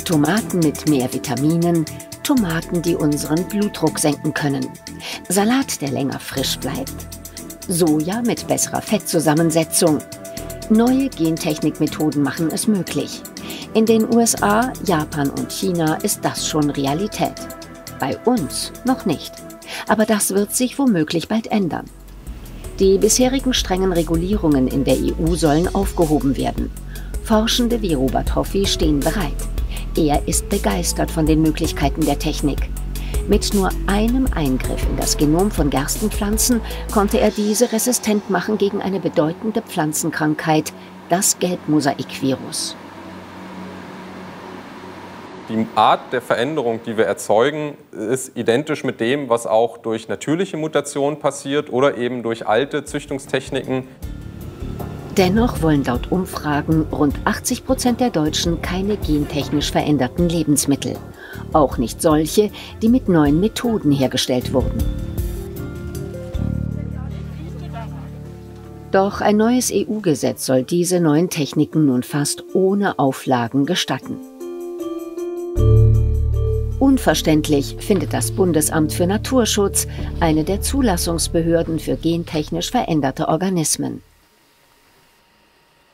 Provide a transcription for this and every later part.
Tomaten mit mehr Vitaminen, Tomaten, die unseren Blutdruck senken können, Salat, der länger frisch bleibt, Soja mit besserer Fettzusammensetzung. Neue Gentechnikmethoden machen es möglich. In den USA, Japan und China ist das schon Realität. Bei uns noch nicht. Aber das wird sich womöglich bald ändern. Die bisherigen strengen Regulierungen in der EU sollen aufgehoben werden. Forschende wie Robert Hoffi stehen bereit. Er ist begeistert von den Möglichkeiten der Technik. Mit nur einem Eingriff in das Genom von Gerstenpflanzen konnte er diese resistent machen gegen eine bedeutende Pflanzenkrankheit, das Gelbmosaikvirus. Die Art der Veränderung, die wir erzeugen, ist identisch mit dem, was auch durch natürliche Mutationen passiert oder eben durch alte Züchtungstechniken. Dennoch wollen laut Umfragen rund 80 Prozent der Deutschen keine gentechnisch veränderten Lebensmittel. Auch nicht solche, die mit neuen Methoden hergestellt wurden. Doch ein neues EU-Gesetz soll diese neuen Techniken nun fast ohne Auflagen gestatten. Unverständlich findet das Bundesamt für Naturschutz, eine der Zulassungsbehörden für gentechnisch veränderte Organismen.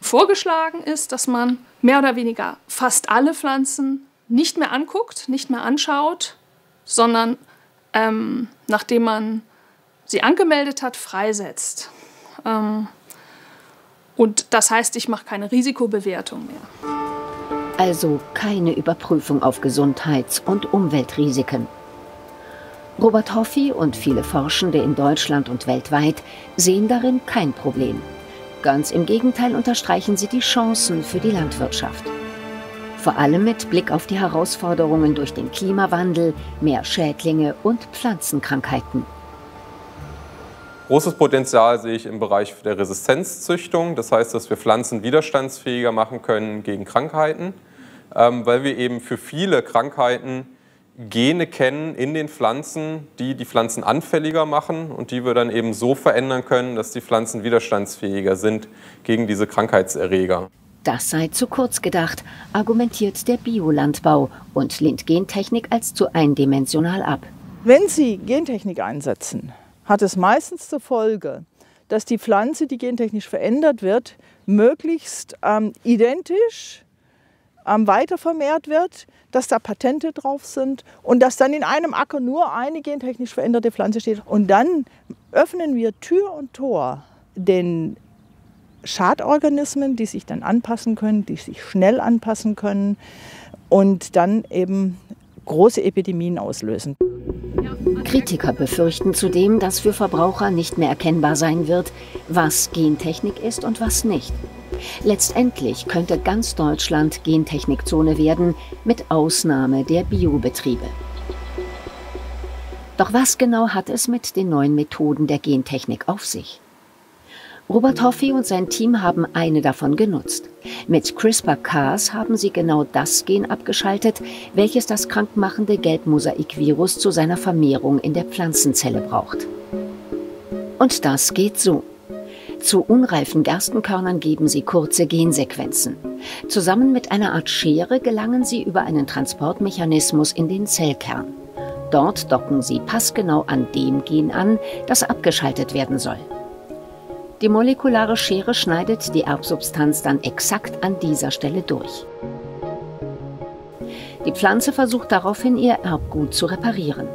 Vorgeschlagen ist, dass man mehr oder weniger fast alle Pflanzen nicht mehr anguckt, nicht mehr anschaut, sondern ähm, nachdem man sie angemeldet hat, freisetzt. Ähm, und das heißt, ich mache keine Risikobewertung mehr also keine Überprüfung auf Gesundheits- und Umweltrisiken. Robert Hoffi und viele Forschende in Deutschland und weltweit sehen darin kein Problem. Ganz im Gegenteil unterstreichen sie die Chancen für die Landwirtschaft. Vor allem mit Blick auf die Herausforderungen durch den Klimawandel, mehr Schädlinge und Pflanzenkrankheiten. Großes Potenzial sehe ich im Bereich der Resistenzzüchtung. Das heißt, dass wir Pflanzen widerstandsfähiger machen können gegen Krankheiten. Ähm, weil wir eben für viele Krankheiten Gene kennen in den Pflanzen, die die Pflanzen anfälliger machen und die wir dann eben so verändern können, dass die Pflanzen widerstandsfähiger sind gegen diese Krankheitserreger. Das sei zu kurz gedacht, argumentiert der Biolandbau und lehnt Gentechnik als zu eindimensional ab. Wenn Sie Gentechnik einsetzen, hat es meistens zur Folge, dass die Pflanze, die gentechnisch verändert wird, möglichst ähm, identisch ähm, weiter vermehrt wird, dass da Patente drauf sind und dass dann in einem Acker nur eine gentechnisch veränderte Pflanze steht. Und dann öffnen wir Tür und Tor den Schadorganismen, die sich dann anpassen können, die sich schnell anpassen können und dann eben große Epidemien auslösen. Kritiker befürchten zudem, dass für Verbraucher nicht mehr erkennbar sein wird, was Gentechnik ist und was nicht. Letztendlich könnte ganz Deutschland Gentechnikzone werden, mit Ausnahme der Biobetriebe. Doch was genau hat es mit den neuen Methoden der Gentechnik auf sich? Robert Hoffi und sein Team haben eine davon genutzt. Mit CRISPR-Cas haben sie genau das Gen abgeschaltet, welches das krankmachende Gelbmosaikvirus zu seiner Vermehrung in der Pflanzenzelle braucht. Und das geht so. Zu unreifen Gerstenkörnern geben sie kurze Gensequenzen. Zusammen mit einer Art Schere gelangen sie über einen Transportmechanismus in den Zellkern. Dort docken sie passgenau an dem Gen an, das abgeschaltet werden soll. Die molekulare Schere schneidet die Erbsubstanz dann exakt an dieser Stelle durch. Die Pflanze versucht daraufhin ihr Erbgut zu reparieren.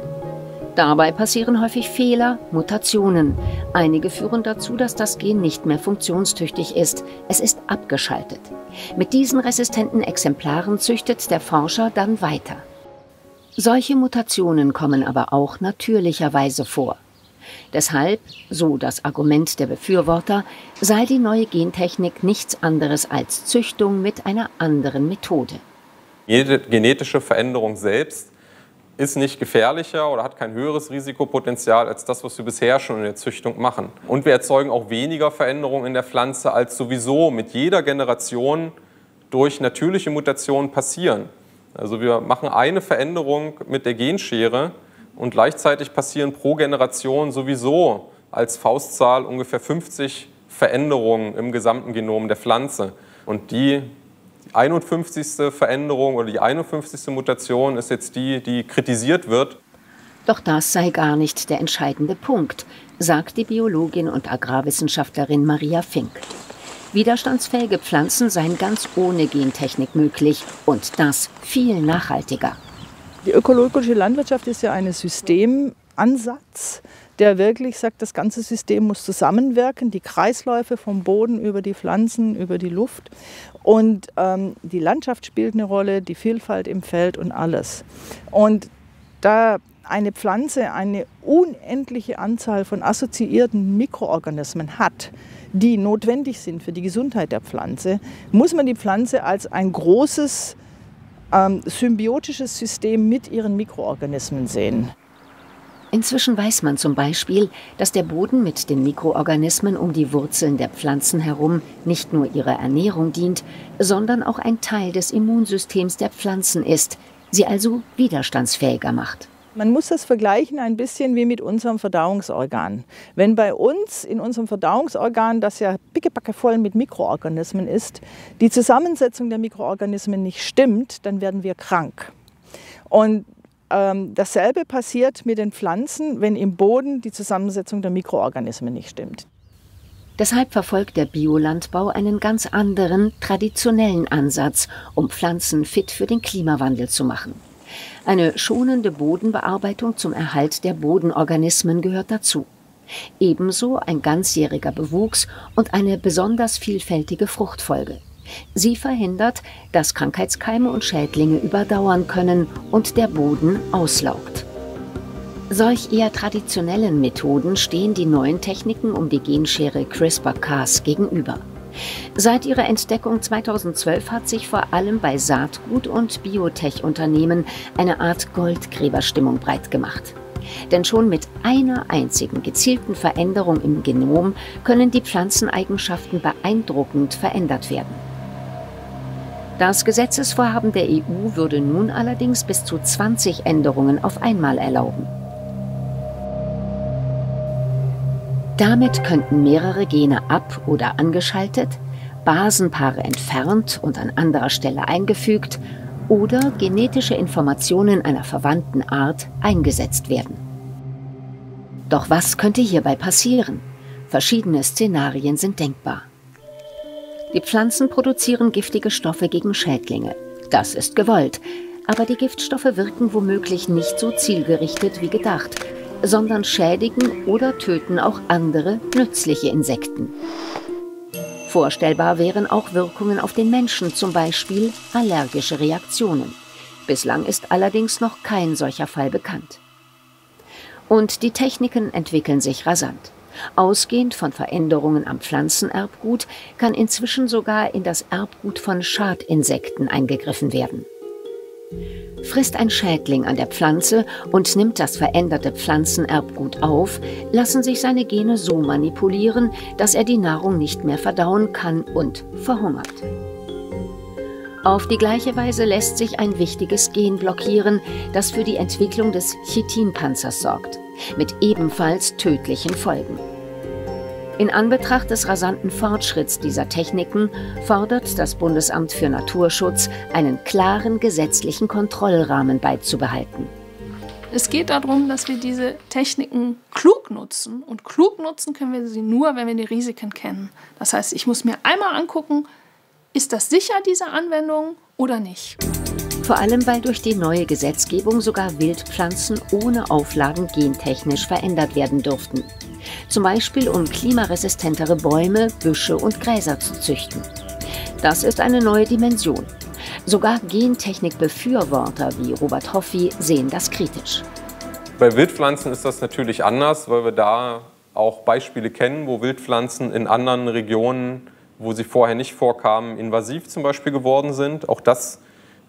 Dabei passieren häufig Fehler, Mutationen. Einige führen dazu, dass das Gen nicht mehr funktionstüchtig ist. Es ist abgeschaltet. Mit diesen resistenten Exemplaren züchtet der Forscher dann weiter. Solche Mutationen kommen aber auch natürlicherweise vor. Deshalb, so das Argument der Befürworter, sei die neue Gentechnik nichts anderes als Züchtung mit einer anderen Methode. Jede genetische Veränderung selbst ist nicht gefährlicher oder hat kein höheres Risikopotenzial als das, was wir bisher schon in der Züchtung machen. Und wir erzeugen auch weniger Veränderungen in der Pflanze, als sowieso mit jeder Generation durch natürliche Mutationen passieren. Also wir machen eine Veränderung mit der Genschere und gleichzeitig passieren pro Generation sowieso als Faustzahl ungefähr 50 Veränderungen im gesamten Genom der Pflanze. Und die 51. Veränderung oder die 51. Mutation ist jetzt die, die kritisiert wird. Doch das sei gar nicht der entscheidende Punkt, sagt die Biologin und Agrarwissenschaftlerin Maria Fink. Widerstandsfähige Pflanzen seien ganz ohne Gentechnik möglich und das viel nachhaltiger. Die ökologische Landwirtschaft ist ja ein Systemansatz, der wirklich sagt, das ganze System muss zusammenwirken, die Kreisläufe vom Boden über die Pflanzen, über die Luft. Und ähm, die Landschaft spielt eine Rolle, die Vielfalt im Feld und alles. Und da eine Pflanze eine unendliche Anzahl von assoziierten Mikroorganismen hat, die notwendig sind für die Gesundheit der Pflanze, muss man die Pflanze als ein großes ähm, symbiotisches System mit ihren Mikroorganismen sehen. Inzwischen weiß man zum Beispiel, dass der Boden mit den Mikroorganismen um die Wurzeln der Pflanzen herum nicht nur ihrer Ernährung dient, sondern auch ein Teil des Immunsystems der Pflanzen ist, sie also widerstandsfähiger macht. Man muss das vergleichen ein bisschen wie mit unserem Verdauungsorgan. Wenn bei uns in unserem Verdauungsorgan, das ja pickepacke voll mit Mikroorganismen ist, die Zusammensetzung der Mikroorganismen nicht stimmt, dann werden wir krank. Und ähm, dasselbe passiert mit den Pflanzen, wenn im Boden die Zusammensetzung der Mikroorganismen nicht stimmt. Deshalb verfolgt der Biolandbau einen ganz anderen, traditionellen Ansatz, um Pflanzen fit für den Klimawandel zu machen. Eine schonende Bodenbearbeitung zum Erhalt der Bodenorganismen gehört dazu. Ebenso ein ganzjähriger Bewuchs und eine besonders vielfältige Fruchtfolge. Sie verhindert, dass Krankheitskeime und Schädlinge überdauern können und der Boden auslaugt. Solch eher traditionellen Methoden stehen die neuen Techniken um die Genschere CRISPR-Cas gegenüber. Seit ihrer Entdeckung 2012 hat sich vor allem bei Saatgut- und Biotech-Unternehmen eine Art Goldgräberstimmung breit gemacht. Denn schon mit einer einzigen gezielten Veränderung im Genom können die Pflanzeneigenschaften beeindruckend verändert werden. Das Gesetzesvorhaben der EU würde nun allerdings bis zu 20 Änderungen auf einmal erlauben. Damit könnten mehrere Gene ab- oder angeschaltet, Basenpaare entfernt und an anderer Stelle eingefügt oder genetische Informationen einer verwandten Art eingesetzt werden. Doch was könnte hierbei passieren? Verschiedene Szenarien sind denkbar. Die Pflanzen produzieren giftige Stoffe gegen Schädlinge. Das ist gewollt, aber die Giftstoffe wirken womöglich nicht so zielgerichtet wie gedacht sondern schädigen oder töten auch andere nützliche Insekten. Vorstellbar wären auch Wirkungen auf den Menschen, zum Beispiel allergische Reaktionen. Bislang ist allerdings noch kein solcher Fall bekannt. Und die Techniken entwickeln sich rasant. Ausgehend von Veränderungen am Pflanzenerbgut kann inzwischen sogar in das Erbgut von Schadinsekten eingegriffen werden. Frisst ein Schädling an der Pflanze und nimmt das veränderte Pflanzenerbgut auf, lassen sich seine Gene so manipulieren, dass er die Nahrung nicht mehr verdauen kann und verhungert. Auf die gleiche Weise lässt sich ein wichtiges Gen blockieren, das für die Entwicklung des Chitinpanzers sorgt, mit ebenfalls tödlichen Folgen. In Anbetracht des rasanten Fortschritts dieser Techniken fordert das Bundesamt für Naturschutz, einen klaren gesetzlichen Kontrollrahmen beizubehalten. Es geht darum, dass wir diese Techniken klug nutzen. Und klug nutzen können wir sie nur, wenn wir die Risiken kennen. Das heißt, ich muss mir einmal angucken, ist das sicher, diese Anwendung oder nicht. Vor allem, weil durch die neue Gesetzgebung sogar Wildpflanzen ohne Auflagen gentechnisch verändert werden durften zum Beispiel um klimaresistentere Bäume, Büsche und Gräser zu züchten. Das ist eine neue Dimension. Sogar Gentechnik-Befürworter wie Robert Hoffi sehen das kritisch. Bei Wildpflanzen ist das natürlich anders, weil wir da auch Beispiele kennen, wo Wildpflanzen in anderen Regionen, wo sie vorher nicht vorkamen, invasiv zum Beispiel geworden sind. Auch das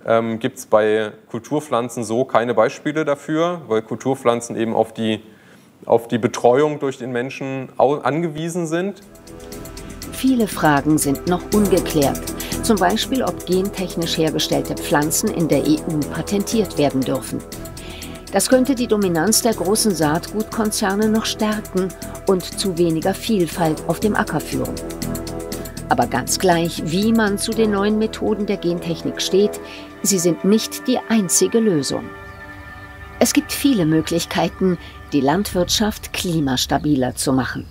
ähm, gibt es bei Kulturpflanzen so keine Beispiele dafür, weil Kulturpflanzen eben auf die auf die Betreuung durch den Menschen angewiesen sind. Viele Fragen sind noch ungeklärt. Zum Beispiel, ob gentechnisch hergestellte Pflanzen in der EU patentiert werden dürfen. Das könnte die Dominanz der großen Saatgutkonzerne noch stärken und zu weniger Vielfalt auf dem Acker führen. Aber ganz gleich, wie man zu den neuen Methoden der Gentechnik steht, sie sind nicht die einzige Lösung. Es gibt viele Möglichkeiten, die Landwirtschaft klimastabiler zu machen.